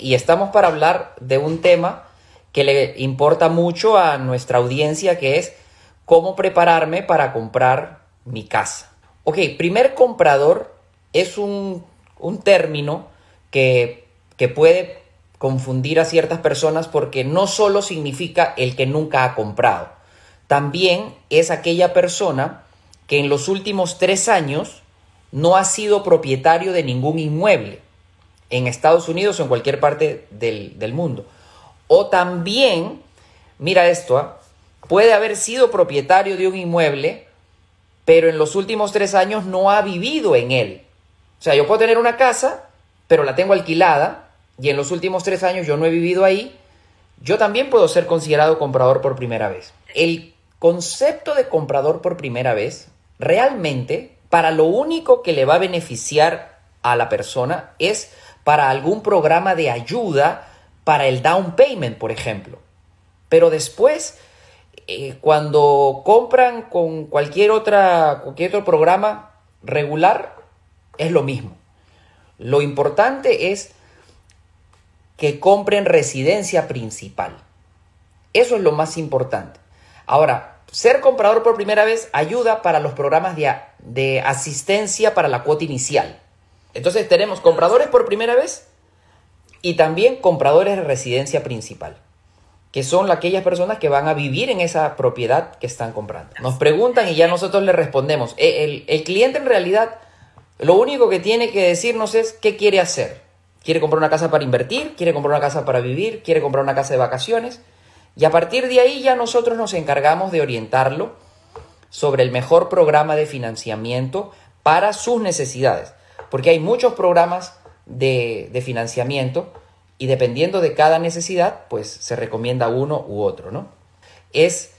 y estamos para hablar de un tema que le importa mucho a nuestra audiencia, que es cómo prepararme para comprar mi casa. Ok, primer comprador es un, término que, que puede confundir a ciertas personas porque no solo significa el que nunca ha comprado, también es aquella persona que en los últimos tres años no ha sido propietario de ningún inmueble en Estados Unidos o en cualquier parte del, mundo. O también, mira esto, ¿ah? puede haber sido propietario de un inmueble, pero en los últimos tres años no ha vivido en él. O sea, yo puedo tener una casa, pero la tengo alquilada, y en los últimos tres años yo no he vivido ahí, yo también puedo ser considerado comprador por primera vez. El concepto de comprador por primera vez, realmente, para lo único que le va a beneficiar a la persona es para algún programa de ayuda para el down payment, por ejemplo. Pero después, eh, cuando compran con cualquier, otra, cualquier otro programa regular, es lo mismo. Lo importante es que compren residencia principal. Eso es lo más importante. Ahora, ser comprador por primera vez ayuda para los programas de, de asistencia para la cuota inicial. Entonces tenemos compradores por primera vez y también compradores de residencia principal, que son aquellas personas que van a vivir en esa propiedad que están comprando. Nos preguntan y ya nosotros le respondemos. Eh, el, cliente en realidad lo único que tiene que decirnos es qué quiere hacer. ¿Quiere comprar una casa para invertir? ¿Quiere comprar una casa para vivir? ¿Quiere comprar una casa de vacaciones? Y a partir de ahí ya nosotros nos encargamos de orientarlo sobre el mejor programa de financiamiento para sus necesidades porque hay muchos programas de, financiamiento y dependiendo de cada necesidad, pues se recomienda uno u otro, ¿no? Es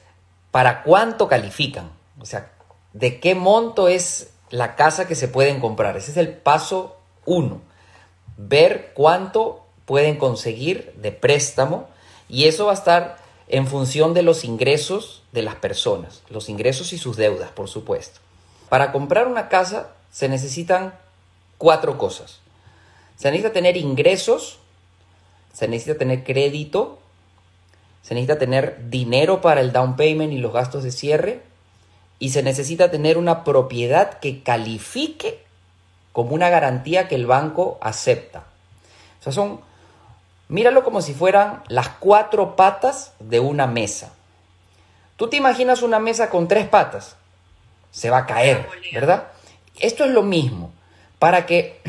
para cuánto califican, o sea, de qué monto es la casa que se pueden comprar. Ese es el paso uno, ver cuánto pueden conseguir de préstamo y eso va a estar en función de los ingresos de las personas, los ingresos y sus deudas, por supuesto. Para comprar una casa se necesitan cuatro cosas. Se necesita tener ingresos, se necesita tener crédito, se necesita tener dinero para el down payment y los gastos de cierre, y se necesita tener una propiedad que califique como una garantía que el banco acepta. O sea, son, míralo como si fueran las cuatro patas de una mesa. Tú te imaginas una mesa con tres patas, se va a caer, ¿verdad? Esto es lo mismo. Para que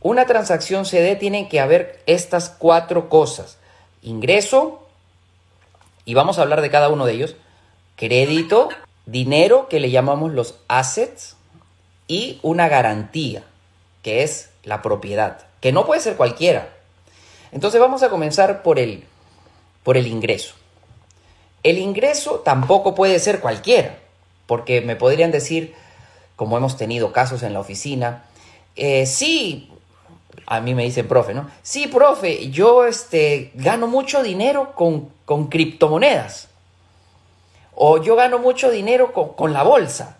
una transacción se dé, tienen que haber estas cuatro cosas. Ingreso, y vamos a hablar de cada uno de ellos. Crédito, dinero, que le llamamos los assets, y una garantía, que es la propiedad, que no puede ser cualquiera. Entonces vamos a comenzar por el, por el ingreso. El ingreso tampoco puede ser cualquiera, porque me podrían decir, como hemos tenido casos en la oficina, eh, sí, a mí me dicen profe, ¿no? Sí, profe, yo este, gano mucho dinero con, con criptomonedas. O yo gano mucho dinero con, la bolsa.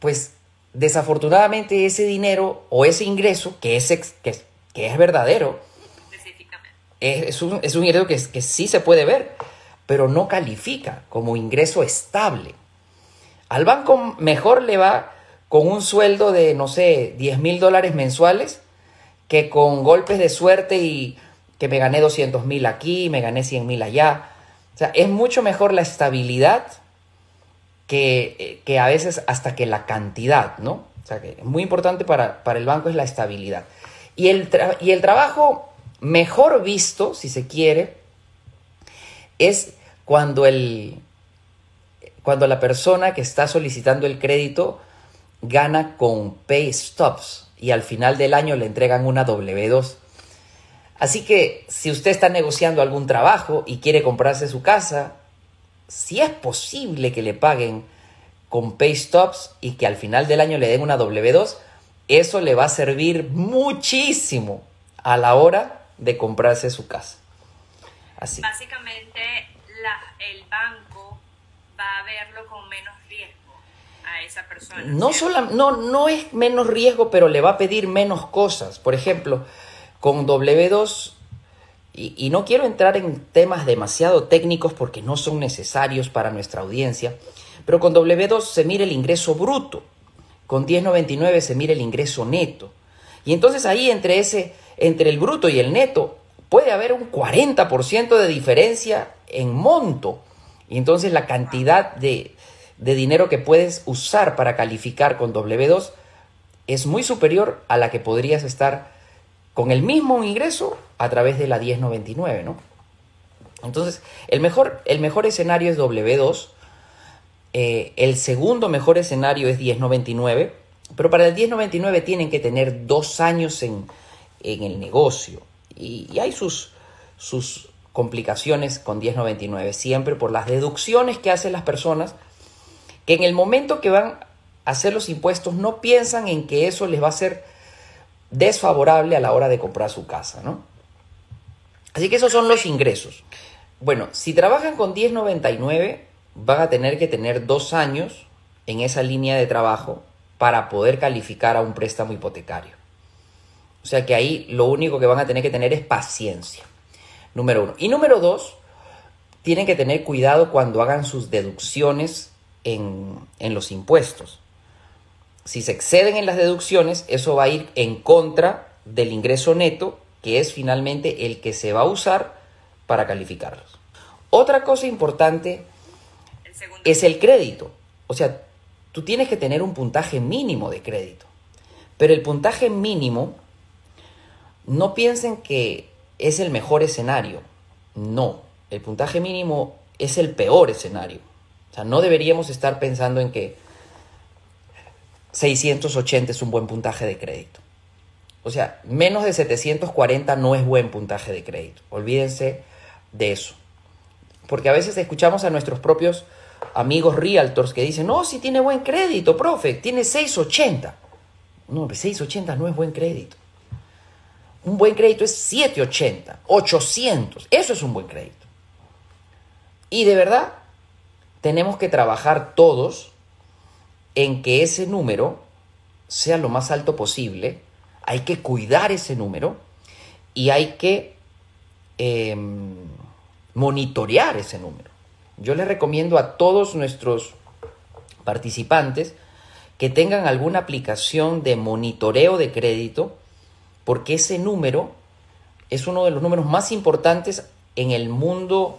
Pues desafortunadamente ese dinero o ese ingreso, que es, que, que es verdadero, es, un, es un, ingreso que, que sí se puede ver, pero no califica como ingreso estable. Al banco mejor le va con un sueldo de, no sé, 10 mil dólares mensuales, que con golpes de suerte y que me gané 200 mil aquí, me gané 100 mil allá. O sea, es mucho mejor la estabilidad que, que, a veces hasta que la cantidad, ¿no? O sea, que es muy importante para, para el banco es la estabilidad. Y el, y el trabajo mejor visto, si se quiere, es cuando, el, cuando la persona que está solicitando el crédito gana con pay stops y al final del año le entregan una W2. Así que si usted está negociando algún trabajo y quiere comprarse su casa, si es posible que le paguen con pay stops y que al final del año le den una W2, eso le va a servir muchísimo a la hora de comprarse su casa. Así. Básicamente el banco va a verlo con menos riesgo esa persona. No, no, no es menos riesgo, pero le va a pedir menos cosas. Por ejemplo, con W2 y, no quiero entrar en temas demasiado técnicos porque no son necesarios para nuestra audiencia, pero con W2 se mira el ingreso bruto, con 1099 se mira el ingreso neto. Y entonces ahí entre, ese, entre el bruto y el neto puede haber un 40% de diferencia en monto. Y entonces la cantidad de, de dinero que puedes usar para calificar con W2 es muy superior a la que podrías estar con el mismo ingreso a través de la 1099, ¿no? Entonces, el mejor, el mejor escenario es W2, eh, el segundo mejor escenario es 1099, pero para el 1099 tienen que tener dos años en, el negocio y, hay sus, sus complicaciones con 1099, siempre por las deducciones que hacen las personas, que en el momento que van a hacer los impuestos no piensan en que eso les va a ser desfavorable a la hora de comprar su casa, ¿no? Así que esos son los ingresos. Bueno, si trabajan con 1099, van a tener que tener dos años en esa línea de trabajo para poder calificar a un préstamo hipotecario. O sea que ahí lo único que van a tener que tener es paciencia. Número uno. Y número dos, tienen que tener cuidado cuando hagan sus deducciones en, en los impuestos si se exceden en las deducciones, eso va a ir en contra del ingreso neto, que es finalmente el que se va a usar para calificarlos. Otra cosa importante es el crédito. O sea, tú tienes que tener un puntaje mínimo de crédito. Pero el puntaje mínimo, no piensen que es el mejor escenario. No, el puntaje mínimo es el peor escenario. O sea, no deberíamos estar pensando en que 680 es un buen puntaje de crédito. O sea, menos de 740 no es buen puntaje de crédito. Olvídense de eso. Porque a veces escuchamos a nuestros propios amigos realtors que dicen, no, si tiene buen crédito, profe, tiene 680. No, 680 no es buen crédito. Un buen crédito es 780, 800. Eso es un buen crédito. Y de verdad, tenemos que trabajar todos en que ese número sea lo más alto posible, hay que cuidar ese número y hay que em, monitorear ese número. Yo les recomiendo a todos nuestros participantes que tengan alguna aplicación de monitoreo de crédito, porque ese número es uno de los números más importantes en el mundo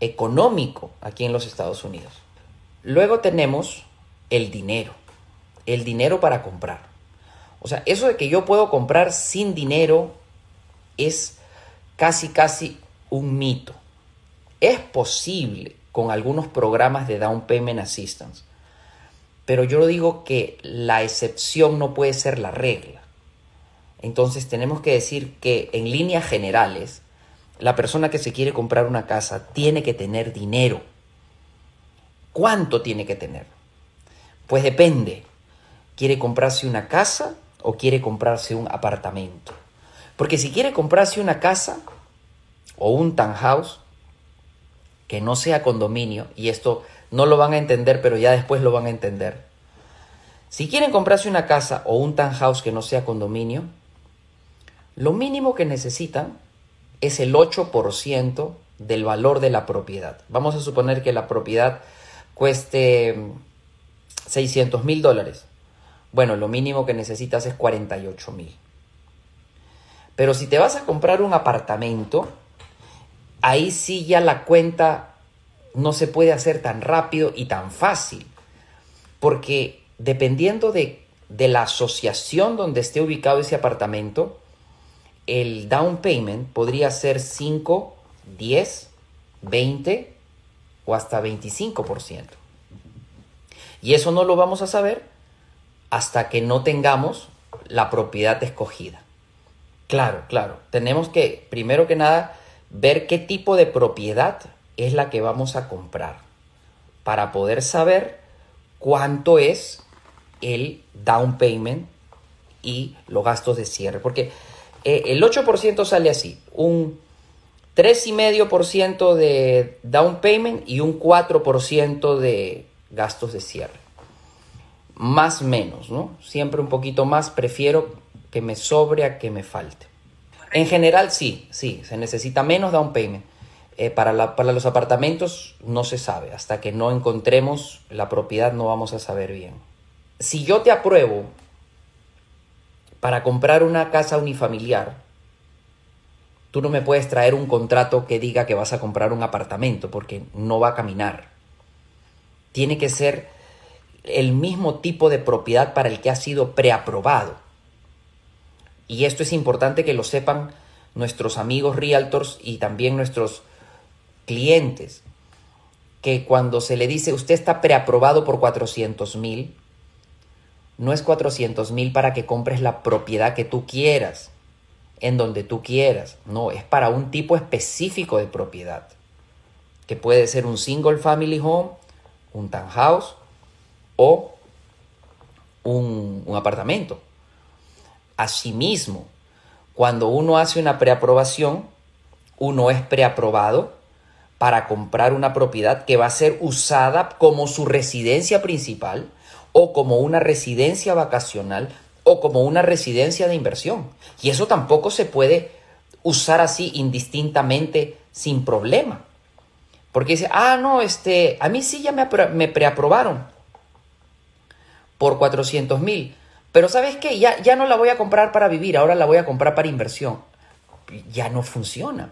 económico aquí en los Estados Unidos. Luego tenemos el dinero. El dinero para comprar. O sea, eso de que yo puedo comprar sin dinero es casi, casi un mito. Es posible con algunos programas de Down Payment Assistance, pero yo digo que la excepción no puede ser la regla. Entonces tenemos que decir que en líneas generales, la persona que se quiere comprar una casa tiene que tener dinero. ¿Cuánto tiene que tener? Pues depende. ¿Quiere comprarse una casa o quiere comprarse un apartamento? Porque si quiere comprarse una casa o un townhouse que no sea condominio, y esto no lo van a entender, pero ya después lo van a entender. Si quieren comprarse una casa o un townhouse que no sea condominio, lo mínimo que necesitan es el 8% del valor de la propiedad. Vamos a suponer que la propiedad cueste 600 mil dólares. Bueno, lo mínimo que necesitas es 48 mil. Pero si te vas a comprar un apartamento, ahí sí ya la cuenta no se puede hacer tan rápido y tan fácil. Porque dependiendo de, de la asociación donde esté ubicado ese apartamento, el down payment podría ser 5, 10, 20 o hasta 25%. Y eso no lo vamos a saber hasta que no tengamos la propiedad escogida. Claro, claro. Tenemos que, primero que nada, ver qué tipo de propiedad es la que vamos a comprar para poder saber cuánto es el down payment y los gastos de cierre. Porque eh, el 8% sale así, un 3,5% de down payment y un 4% de gastos de cierre. Más menos, ¿no? Siempre un poquito más, prefiero que me sobre a que me falte. En general sí, sí, se necesita menos down payment. Eh, para, para los apartamentos no se sabe, hasta que no encontremos la propiedad no vamos a saber bien. Si yo te apruebo para comprar una casa unifamiliar, tú no me puedes traer un contrato que diga que vas a comprar un apartamento porque no va a caminar. Tiene que ser el mismo tipo de propiedad para el que ha sido preaprobado. Y esto es importante que lo sepan nuestros amigos realtors y también nuestros clientes, que cuando se le dice usted está preaprobado por 400 mil, no es 400 mil para que compres la propiedad que tú quieras, en donde tú quieras, no, es para un tipo específico de propiedad, que puede ser un single family home, un townhouse o un, un apartamento. Asimismo, cuando uno hace una preaprobación, uno es preaprobado para comprar una propiedad que va a ser usada como su residencia principal o como una residencia vacacional o como una residencia de inversión. Y eso tampoco se puede usar así indistintamente sin problema. Porque dice, ah, no, este, a mí sí ya me, me preaprobaron por 400 mil. Pero ¿sabes qué? Ya, ya no la voy a comprar para vivir, ahora la voy a comprar para inversión. Ya no funciona.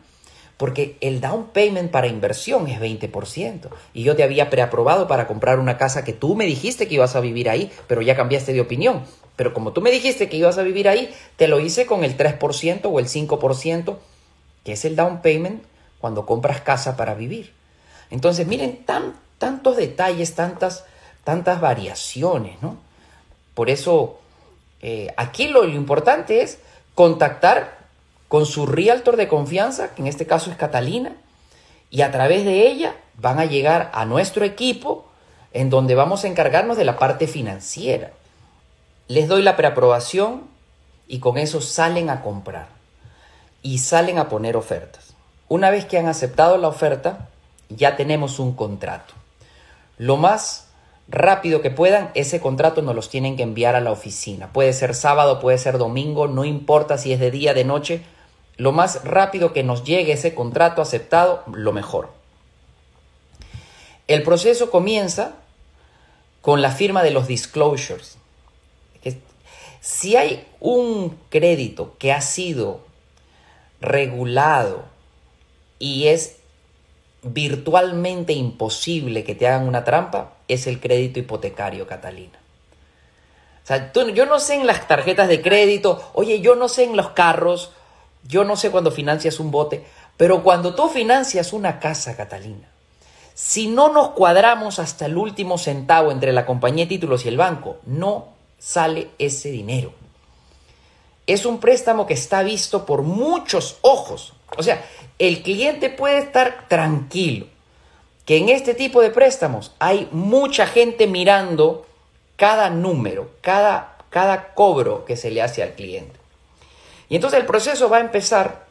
Porque el down payment para inversión es 20%. Y yo te había preaprobado para comprar una casa que tú me dijiste que ibas a vivir ahí, pero ya cambiaste de opinión. Pero como tú me dijiste que ibas a vivir ahí, te lo hice con el 3% o el 5%, que es el down payment cuando compras casa para vivir. Entonces, miren tan, tantos detalles, tantas, tantas variaciones, ¿no? Por eso, eh, aquí lo importante es contactar con su realtor de confianza, que en este caso es Catalina, y a través de ella van a llegar a nuestro equipo en donde vamos a encargarnos de la parte financiera. Les doy la preaprobación y con eso salen a comprar y salen a poner ofertas. Una vez que han aceptado la oferta, ya tenemos un contrato. Lo más rápido que puedan, ese contrato nos los tienen que enviar a la oficina. Puede ser sábado, puede ser domingo, no importa si es de día, de noche, lo más rápido que nos llegue ese contrato aceptado, lo mejor. El proceso comienza con la firma de los disclosures. Si hay un crédito que ha sido regulado y es virtualmente imposible que te hagan una trampa, es el crédito hipotecario, Catalina. O sea, yo no sé en las tarjetas de crédito, oye, yo no sé en los carros, yo no sé cuando financias un bote, pero cuando tú financias una casa, Catalina, si no nos cuadramos hasta el último centavo entre la compañía de títulos y el banco, no sale ese dinero. Es un préstamo que está visto por muchos ojos. O sea, el cliente puede estar tranquilo que en este tipo de préstamos hay mucha gente mirando cada número, cada, cada cobro que se le hace al cliente. Y entonces el proceso va a empezar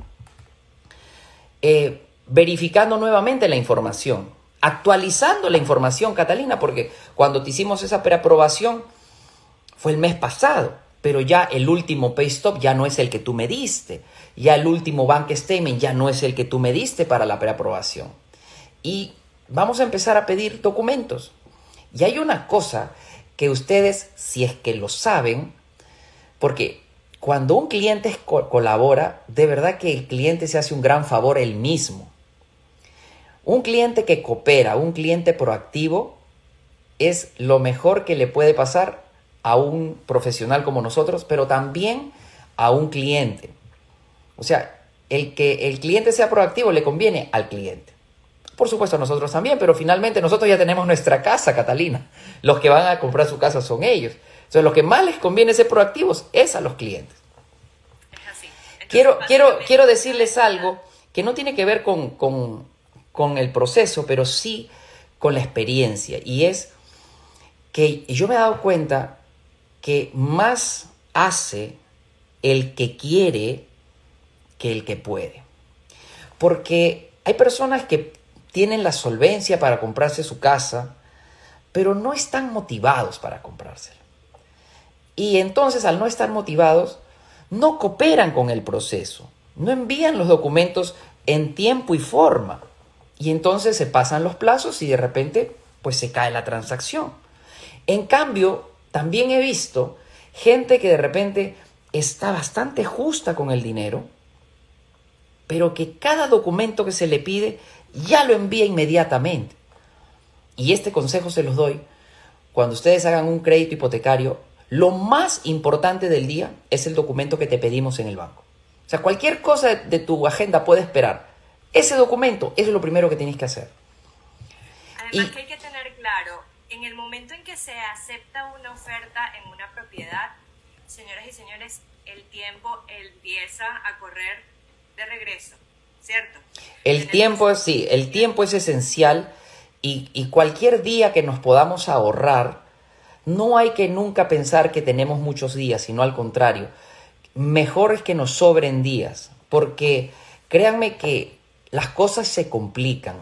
eh, verificando nuevamente la información, actualizando la información, Catalina, porque cuando te hicimos esa preaprobación fue el mes pasado, pero ya el último pay stop ya no es el que tú me diste, ya el último bank statement ya no es el que tú me diste para la preaprobación. Y vamos a empezar a pedir documentos. Y hay una cosa que ustedes, si es que lo saben, porque cuando un cliente colabora, de verdad que el cliente se hace un gran favor él mismo. Un cliente que coopera, un cliente proactivo, es lo mejor que le puede pasar a un profesional como nosotros, pero también a un cliente. O sea, el que el cliente sea proactivo le conviene al cliente. Por supuesto a nosotros también, pero finalmente nosotros ya tenemos nuestra casa, Catalina. Los que van a comprar su casa son ellos. Entonces, lo que más les conviene ser proactivos es a los clientes. quiero, quiero, quiero decirles algo que no tiene que ver con, con el proceso, pero sí con la experiencia. Y es que yo me he dado cuenta que más hace el que quiere que el que puede. Porque hay personas que tienen la solvencia para comprarse su casa, pero no están motivados para comprársela. Y entonces al no estar motivados, no cooperan con el proceso. no envían los documentos en tiempo y forma. Y entonces se pasan los plazos y de repente pues se cae la transacción. En cambio, también he visto gente que de repente está bastante justa con el dinero, pero que cada documento que se le pide ya lo envía inmediatamente. Y este consejo se los doy. Cuando ustedes hagan un crédito hipotecario, lo más importante del día es el documento que te pedimos en el banco. O sea, cualquier cosa de tu agenda puede esperar. Ese documento es lo primero que tienes que hacer. Además que hay que tener claro, en el momento en que se acepta una oferta en una propiedad, señoras y señores, el tiempo empieza a correr de regreso, ¿cierto? El tiempo, sí, el tiempo es esencial y, y cualquier día que nos podamos ahorrar, no hay que nunca pensar que tenemos muchos días, sino al contrario, mejor es que nos sobren días, porque créanme que las cosas se complican.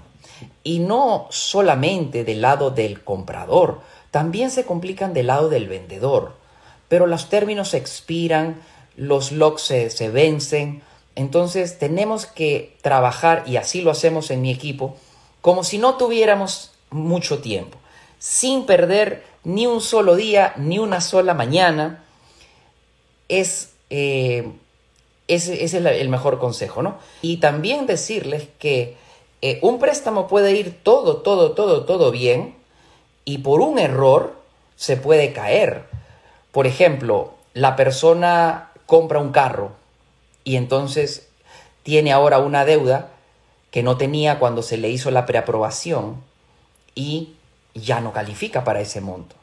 Y no solamente del lado del comprador, también se complican del lado del vendedor. Pero los términos se expiran, los logs se, vencen, entonces tenemos que trabajar, y así lo hacemos en mi equipo, como si no tuviéramos mucho tiempo, sin perder ni un solo día, ni una sola mañana. Es, eh, ese, es el, mejor consejo, ¿no? Y también decirles que eh, un préstamo puede ir todo, todo, todo, todo bien, y por un error se puede caer. Por ejemplo, la persona compra un carro y entonces tiene ahora una deuda que no tenía cuando se le hizo la preaprobación y ya no califica para ese monto.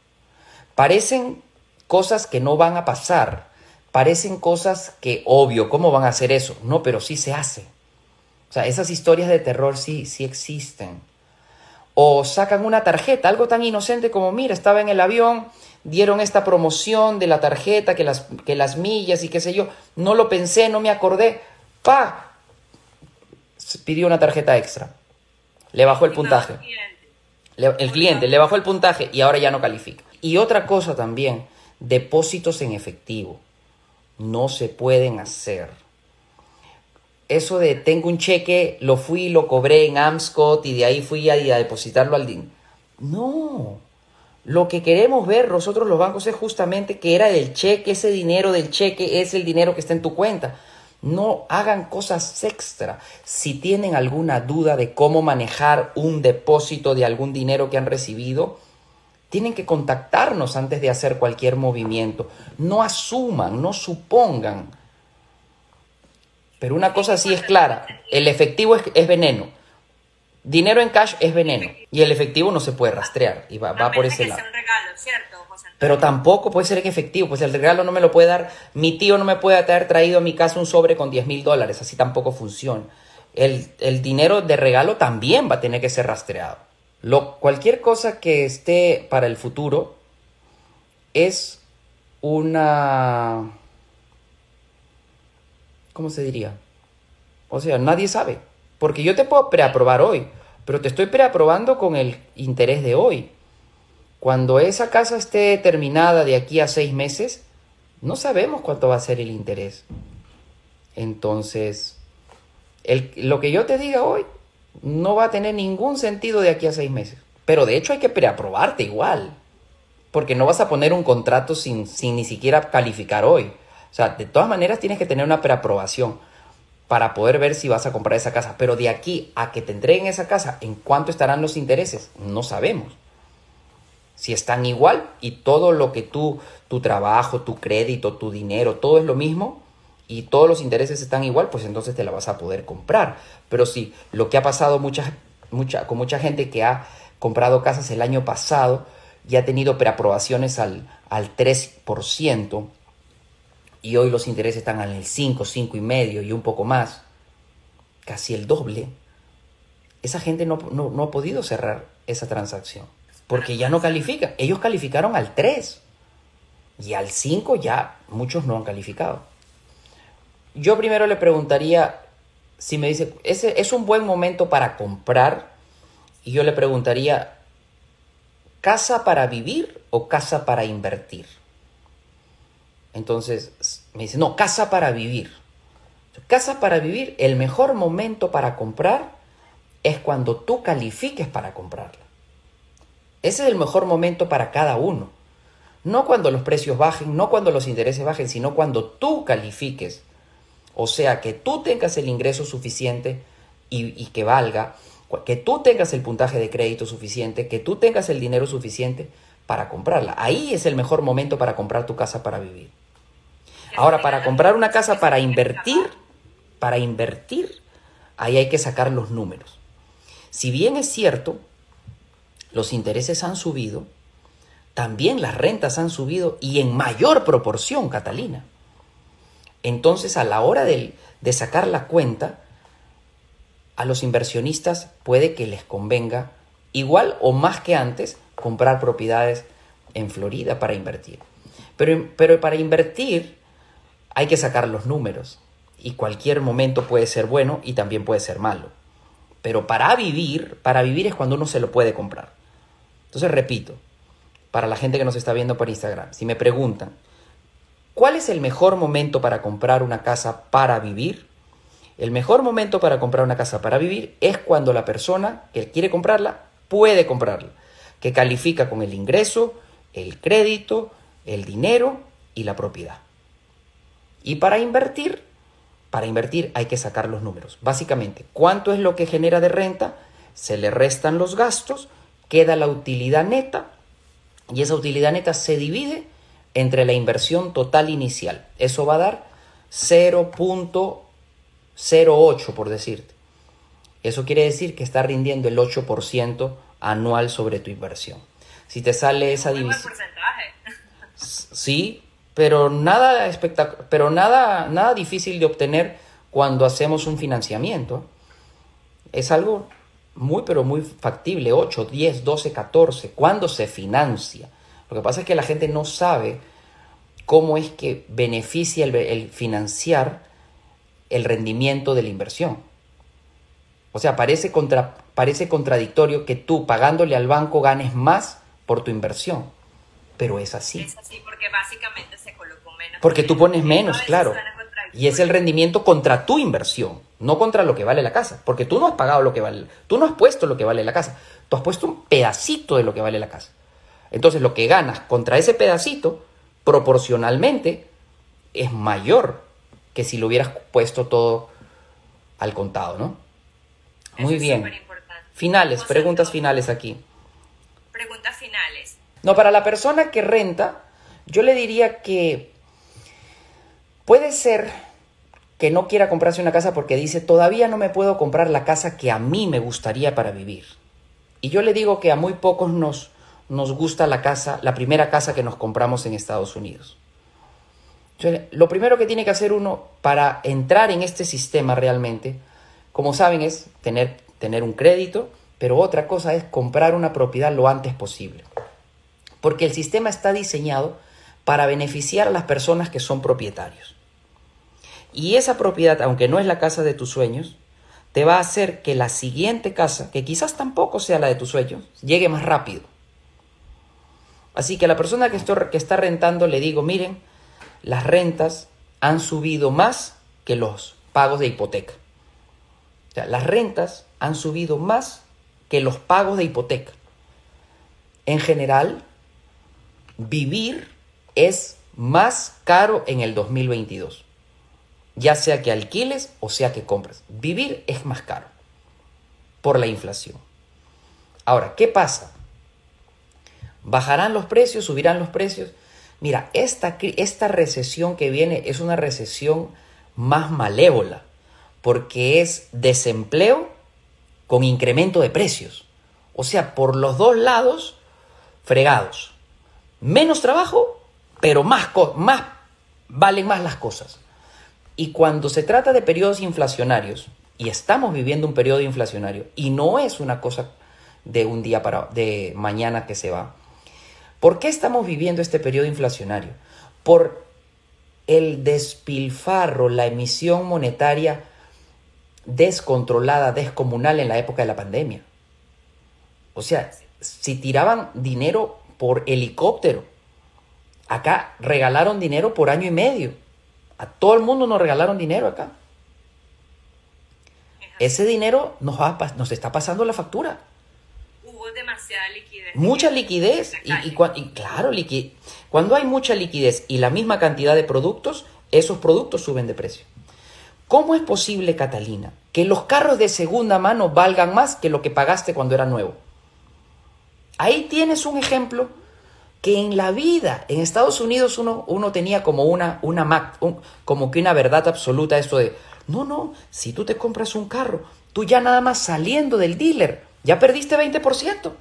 Parecen cosas que no van a pasar, parecen cosas que, obvio, ¿cómo van a hacer eso? No, pero sí se hace. O sea, esas historias de terror sí, sí existen. O sacan una tarjeta, algo tan inocente como, mira, estaba en el avión, dieron esta promoción de la tarjeta, que las, que las millas y qué sé yo, no lo pensé, no me acordé, pa, pidió una tarjeta extra, le bajó el puntaje. El cliente le bajó el puntaje y ahora ya no califica. Y otra cosa también, depósitos en efectivo. No se pueden hacer. Eso de tengo un cheque, lo fui, lo cobré en Amscot y de ahí fui a, depositarlo al DIN. No, lo que queremos ver nosotros los bancos es justamente que era del cheque, ese dinero del cheque es el dinero que está en tu cuenta. No hagan cosas extra. Si tienen alguna duda de cómo manejar un depósito de algún dinero que han recibido, tienen que contactarnos antes de hacer cualquier movimiento. No asuman, no supongan. Pero una cosa sí es clara, el efectivo es, veneno. Dinero en cash es veneno y el efectivo no se puede rastrear y va, va por ese lado. Pero tampoco puede ser en efectivo, pues el regalo no me lo puede dar, mi tío no me puede haber traído a mi casa un sobre con 10 mil dólares, así tampoco funciona. El, el, dinero de regalo también va a tener que ser rastreado. Lo, cualquier cosa que esté para el futuro es una... ¿Cómo se diría? O sea, nadie sabe. Porque yo te puedo preaprobar hoy, pero te estoy preaprobando con el interés de hoy. Cuando esa casa esté terminada de aquí a seis meses, no sabemos cuánto va a ser el interés. Entonces, lo que yo te diga hoy no va a tener ningún sentido de aquí a seis meses. Pero de hecho hay que preaprobarte igual, porque no vas a poner un contrato sin, sin ni siquiera calificar hoy. O sea, de todas maneras tienes que tener una preaprobación para poder ver si vas a comprar esa casa. Pero de aquí a que te entreguen esa casa, ¿en cuánto estarán los intereses? No sabemos. Si están igual y todo lo que tú, tu trabajo, tu crédito, tu dinero, todo es lo mismo y todos los intereses están igual, pues entonces te la vas a poder comprar. Pero si lo que ha pasado mucha, mucha, con mucha gente que ha comprado casas el año pasado y ha tenido preaprobaciones al, al 3%, y hoy los intereses están en el 5, 5 y medio y un poco más, casi el doble, esa gente no, no, ha podido cerrar esa transacción porque ya no califica. Ellos calificaron al 3 y al 5 ya muchos no han calificado. Yo primero le preguntaría, si me dice, ¿ese es un buen momento para comprar? Y yo le preguntaría, ¿casa para vivir o casa para invertir? Entonces me dice, no, casa para vivir. Casa para vivir, el mejor momento para comprar es cuando tú califiques para comprarla. Ese es el mejor momento para cada uno. No cuando los precios bajen, no cuando los intereses bajen, sino cuando tú califiques. O sea, que tú tengas el ingreso suficiente y, que valga, que tú tengas el puntaje de crédito suficiente, que tú tengas el dinero suficiente para comprarla. Ahí es el mejor momento para comprar tu casa para vivir. Ahora, para comprar una casa para invertir, para invertir, ahí hay que sacar los números. Si bien es cierto, los intereses han subido, también las rentas han subido y en mayor proporción, Catalina. Entonces, a la hora de, de sacar la cuenta, a los inversionistas puede que les convenga, igual o más que antes, comprar propiedades en Florida para invertir. Pero, pero para invertir hay que sacar los números y cualquier momento puede ser bueno y también puede ser malo. Pero para vivir, para vivir es cuando uno se lo puede comprar. Entonces repito, para la gente que nos está viendo por Instagram, si me preguntan, ¿cuál es el mejor momento para comprar una casa para vivir? El mejor momento para comprar una casa para vivir es cuando la persona que quiere comprarla puede comprarla, que califica con el ingreso, el crédito, el dinero y la propiedad. Y para invertir, para invertir hay que sacar los números. Básicamente, ¿cuánto es lo que genera de renta? Se le restan los gastos, queda la utilidad neta y esa utilidad neta se divide entre la inversión total inicial. Eso va a dar 0.08 por decirte. Eso quiere decir que está rindiendo el 8% anual sobre tu inversión. Si te sale esa división... Sí, pero nada pero nada, nada difícil de obtener cuando hacemos un financiamiento. Es algo muy, pero muy factible, 8, 10, 12, 14, cuando se financia. Lo que pasa es que la gente no sabe cómo es que beneficia el, financiar el rendimiento de la inversión. O sea, parece, contra, parece contradictorio que tú pagándole al banco ganes más por tu inversión, pero es así. Es así porque básicamente porque tú pones menos, claro. Y es el rendimiento contra tu inversión, no contra lo que vale la casa. Porque tú no has pagado lo que vale, tú no has puesto lo que vale la casa. Tú has puesto un pedacito de lo que vale la casa. Entonces lo que ganas contra ese pedacito, proporcionalmente, es mayor que si lo hubieras puesto todo al contado, ¿no? Muy bien. Finales, preguntas finales aquí. Preguntas. No, para la persona que renta, yo le diría que Puede ser que no quiera comprarse una casa porque dice, todavía no me puedo comprar la casa que a mí me gustaría para vivir. Y yo le digo que a muy pocos nos, nos gusta la casa, la primera casa que nos compramos en Estados Unidos. lo primero que tiene que hacer uno para entrar en este sistema realmente, como saben, es tener, tener un crédito, pero otra cosa es comprar una propiedad lo antes posible. Porque el sistema está diseñado para beneficiar a las personas que son propietarios. Y esa propiedad, aunque no es la casa de tus sueños, te va a hacer que la siguiente casa, que quizás tampoco sea la de tus sueños, llegue más rápido. Así que a la persona que, está rentando le digo, miren, las rentas han subido más que los pagos de hipoteca. Las rentas han subido más que los pagos de hipoteca. En general, vivir es más caro en el 2022 ya sea que alquiles o sea que compres. Vivir es más caro por la inflación. Ahora, ¿qué pasa? ¿Bajarán los precios? ¿Subirán los precios? Mira, esta, esta recesión que viene es una recesión más malévola porque es desempleo con incremento de precios. O sea, por los dos lados, fregados. Menos trabajo, pero más, más valen más las cosas. Y cuando se trata de periodos inflacionarios, y estamos viviendo un periodo inflacionario, y no es una cosa de un día para de mañana que se va. ¿Por qué estamos viviendo este periodo inflacionario? Por el despilfarro, la emisión monetaria descontrolada, descomunal en la época de la pandemia. O sea, si tiraban dinero por helicóptero, acá regalaron dinero por año y medio. A todo el mundo nos regalaron dinero acá. ese dinero nos, va, nos está pasando la factura. Hubo demasiada liquidez. Mucha liquidez. Y, y, claro, cuando hay mucha liquidez y la misma cantidad de productos, esos productos suben de precio. ¿Cómo es posible, Catalina, que los carros de segunda mano valgan más que lo que pagaste cuando era nuevo? Ahí tienes un ejemplo que en la vida, en Estados Unidos uno, uno tenía como una, una como que una verdad absoluta esto de, no, no, si tú te compras un carro, tú ya nada más saliendo del dealer, ya perdiste 20%.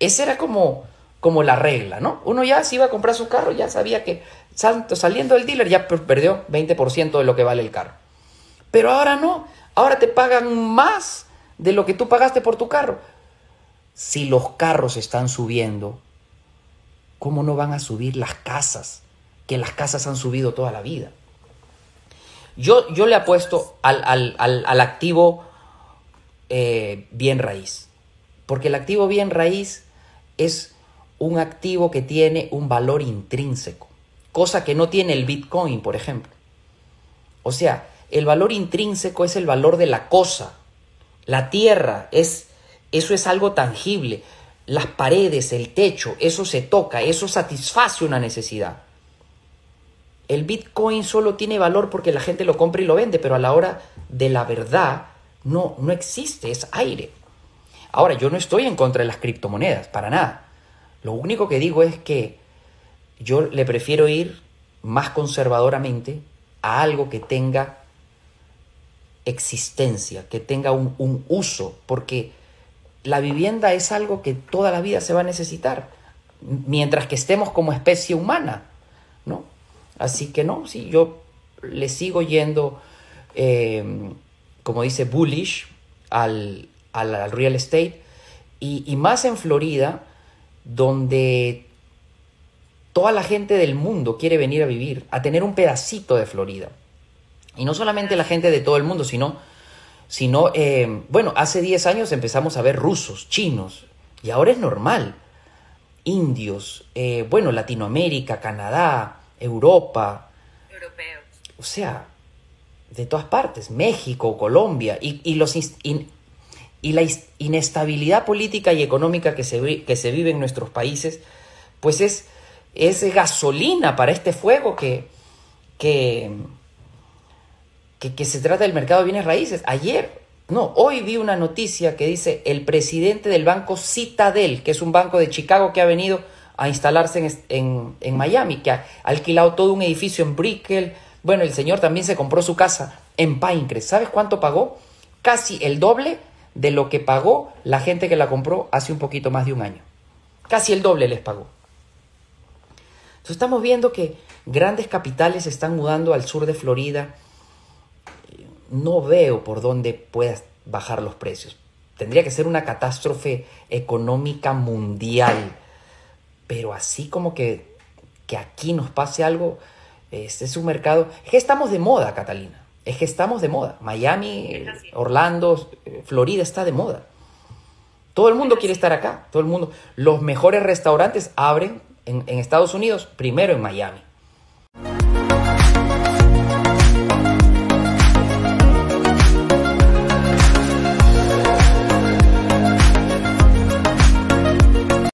Esa era como, como la regla, ¿no? Uno ya si iba a comprar su carro, ya sabía que saliendo del dealer ya perdió 20% de lo que vale el carro. Pero ahora no, ahora te pagan más de lo que tú pagaste por tu carro. Si los carros están subiendo, ¿cómo no van a subir las casas? Que las casas han subido toda la vida. Yo, yo le apuesto al, al, activo eh, bien raíz. Porque el activo bien raíz es un activo que tiene un valor intrínseco, cosa que no tiene el Bitcoin, por ejemplo. O sea, el valor intrínseco es el valor de la cosa. La tierra es eso es algo tangible las paredes, el techo, eso se toca, eso satisface una necesidad. El Bitcoin solo tiene valor porque la gente lo compra y lo vende, pero a la hora de la verdad no, no existe, es aire. Ahora, yo no estoy en contra de las criptomonedas, para nada. Lo único que digo es que yo le prefiero ir más conservadoramente a algo que tenga existencia, que tenga un, un uso, porque la vivienda es algo que toda la vida se va a necesitar, mientras que estemos como especie humana, ¿no? Así que no, sí, yo le sigo yendo, eh, como dice, bullish al, real estate, y, y más en Florida, donde toda la gente del mundo quiere venir a vivir, a tener un pedacito de Florida. Y no solamente la gente de todo el mundo, sino sino, eh, bueno, hace 10 años empezamos a ver rusos, chinos, y ahora es normal. Indios, eh, bueno, Latinoamérica, Canadá, Europa. Europeos. O sea, de todas partes, México, Colombia, y, los, y la inestabilidad política y económica que se, que se vive en nuestros países, pues es, es gasolina para este fuego que, que, que, se trata del mercado de bienes raíces. Ayer, no, hoy vi una noticia que dice el presidente del banco Citadel, que es un banco de Chicago que ha venido a instalarse en, en, Miami, que ha alquilado todo un edificio en Brickell. Bueno, el señor también se compró su casa en Pinecrest. ¿Sabes cuánto pagó? Casi el doble de lo que pagó la gente que la compró hace un poquito más de un año. Casi el doble les pagó. Entonces estamos viendo que grandes capitales se están mudando al sur de Florida, no veo por dónde puedas bajar los precios. Tendría que ser una catástrofe económica mundial. Pero así como que, que aquí nos pase algo, este es un mercado... Es que estamos de moda, Catalina. Es que estamos de moda. Miami, Orlando, Florida está de moda. Todo el mundo quiere estar acá. Todo el mundo. Los mejores restaurantes abren en, en Estados Unidos, primero en Miami.